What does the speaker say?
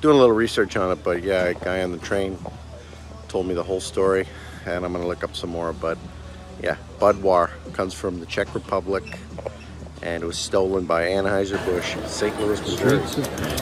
doing a little research on it, but yeah, a guy on the train told me the whole story, and I'm gonna look up some more. But yeah, Budvar comes from the Czech Republic, and it was stolen by Anheuser-Busch, St. Louis, Missouri.